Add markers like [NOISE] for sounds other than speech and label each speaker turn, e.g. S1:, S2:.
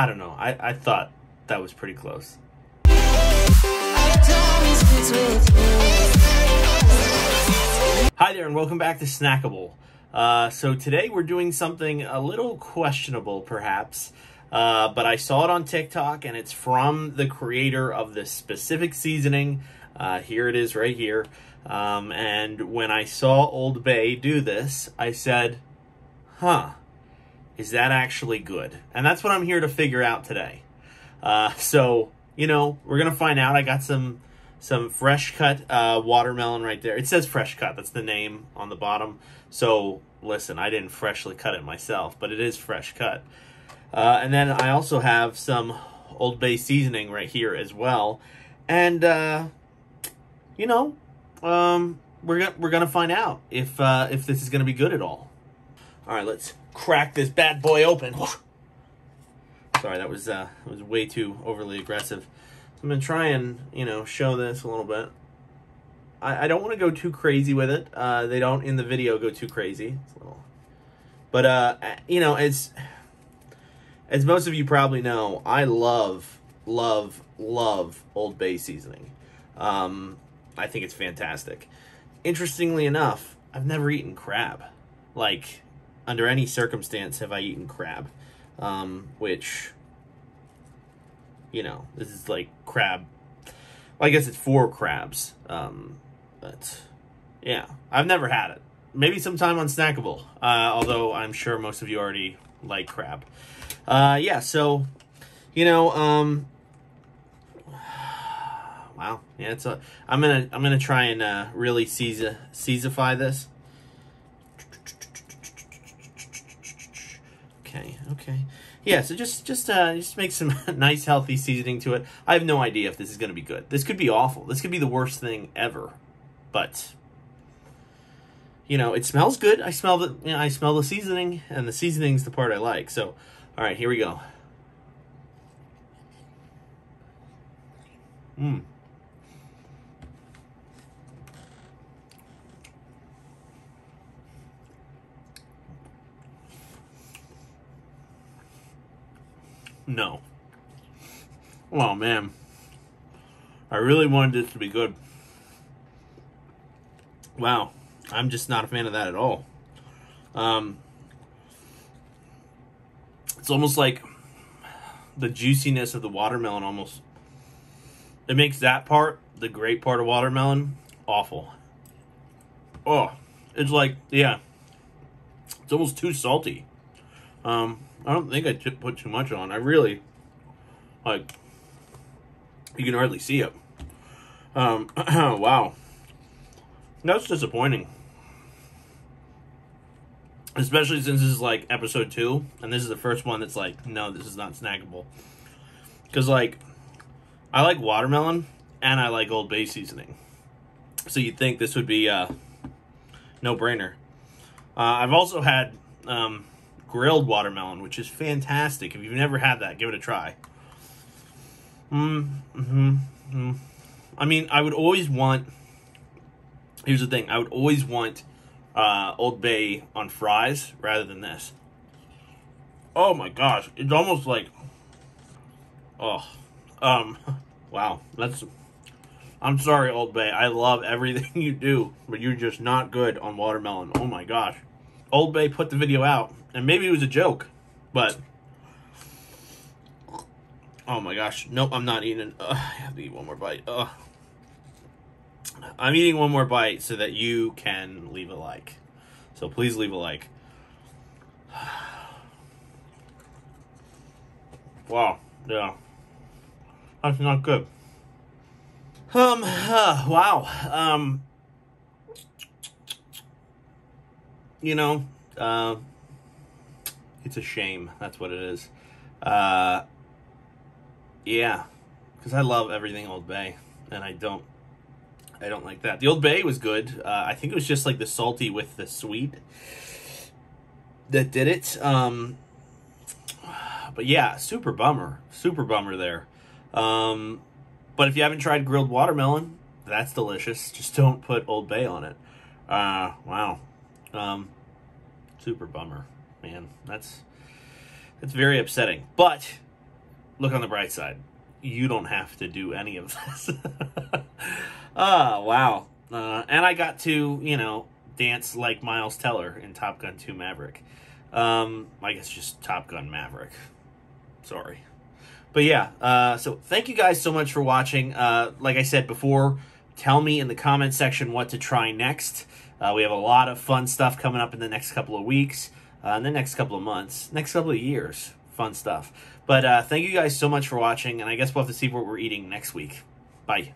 S1: I don't know. I, I thought that was pretty close. Hi there, and welcome back to Snackable. Uh, so today we're doing something a little questionable, perhaps, uh, but I saw it on TikTok, and it's from the creator of this specific seasoning. Uh, here it is right here. Um, and when I saw Old Bay do this, I said, huh, is that actually good? And that's what I'm here to figure out today. Uh, so, you know, we're going to find out. I got some some fresh cut uh, watermelon right there. It says fresh cut. That's the name on the bottom. So, listen, I didn't freshly cut it myself, but it is fresh cut. Uh, and then I also have some Old Bay seasoning right here as well. And, uh, you know, um, we're gonna we're gonna find out if uh, if this is gonna be good at all. All right, let's crack this bad boy open. Sorry, that was uh, was way too overly aggressive. I'm gonna try and you know show this a little bit. I, I don't want to go too crazy with it. Uh, they don't in the video go too crazy. Little, but uh, you know, as as most of you probably know, I love love love Old Bay seasoning. Um, I think it's fantastic. Interestingly enough, I've never eaten crab. Like, under any circumstance have I eaten crab. Um, which, you know, this is like crab. Well, I guess it's for crabs. Um, but, yeah, I've never had it. Maybe sometime on Snackable. Uh, although I'm sure most of you already like crab. Uh, yeah, so, you know, um, [SIGHS] Wow. Yeah, it's a. I'm gonna I'm gonna try and uh, really Caesar Caesarify this. Okay. Okay. Yeah. So just just uh just make some [LAUGHS] nice healthy seasoning to it. I have no idea if this is gonna be good. This could be awful. This could be the worst thing ever. But you know, it smells good. I smell the you know, I smell the seasoning, and the seasoning's the part I like. So, all right, here we go. Mmm. No. Oh, man. I really wanted this to be good. Wow. I'm just not a fan of that at all. Um, it's almost like the juiciness of the watermelon almost it makes that part the great part of watermelon awful oh it's like yeah it's almost too salty um I don't think I put too much on. I really, like, you can hardly see it. Um, [CLEARS THROAT] wow. That's disappointing. Especially since this is, like, episode two, and this is the first one that's like, no, this is not snackable. Because, like, I like watermelon, and I like Old Bay seasoning. So you'd think this would be uh, no-brainer. Uh, I've also had um, grilled watermelon, which is fantastic. If you've never had that, give it a try. Mm, hmm mm. I mean, I would always want. Here's the thing: I would always want uh, Old Bay on fries rather than this. Oh my gosh, it's almost like. Oh, um, [LAUGHS] wow. That's. I'm sorry, Old Bay. I love everything [LAUGHS] you do, but you're just not good on watermelon. Oh my gosh. Old Bay put the video out, and maybe it was a joke, but oh my gosh, nope, I'm not eating. I have to eat one more bite. I'm eating one more bite so that you can leave a like. So please leave a like. [SIGHS] wow, yeah, that's not good. Um, uh, [SIGHS] wow, um you know, uh, it's a shame. That's what it is. Uh, yeah, because I love everything Old Bay, and I don't, I don't like that. The Old Bay was good. Uh, I think it was just like the salty with the sweet that did it. Um, but yeah, super bummer, super bummer there. Um, but if you haven't tried grilled watermelon, that's delicious. Just don't put Old Bay on it. Uh, wow. Um, super bummer, man. That's that's very upsetting. But look on the bright side. You don't have to do any of this. oh, [LAUGHS] wow. Uh, and I got to, you know, dance like Miles Teller in Top Gun 2 Maverick. Um, I guess just Top Gun Maverick. Sorry. But yeah, uh, so thank you guys so much for watching. Uh, like I said before, tell me in the comment section what to try next. Uh, we have a lot of fun stuff coming up in the next couple of weeks, uh, in the next couple of months, next couple of years. Fun stuff. But uh, thank you guys so much for watching, and I guess we'll have to see what we're eating next week. Bye.